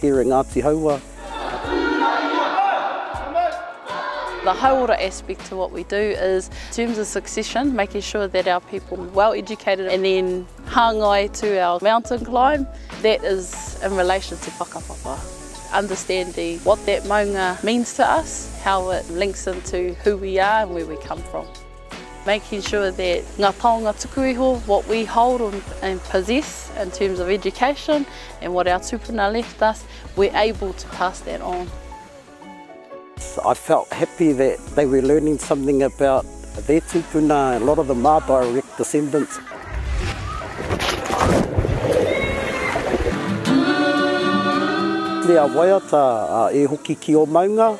here in Ngāti The The hauora aspect to what we do is in terms of succession, making sure that our people are well educated and then hāngai to our mountain climb, that is in relation to whakapapa. Understanding what that maunga means to us, how it links into who we are and where we come from. making sure that ngā taonga tuku what we hold and possess in terms of education and what our tūpuna left us, we're able to pass that on. I felt happy that they were learning something about their tūpuna, a lot of the are direct descendants. Nea waiata uh, e hoki ki o maunga,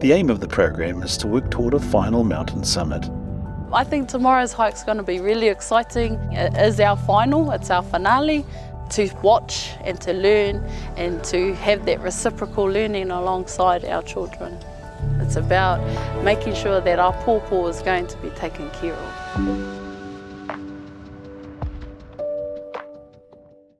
The aim of the program is to work toward a final mountain summit. I think tomorrow's hike's going to be really exciting. It is our final, it's our finale. to watch and to learn and to have that reciprocal learning alongside our children. It's about making sure that our poor is going to be taken care of.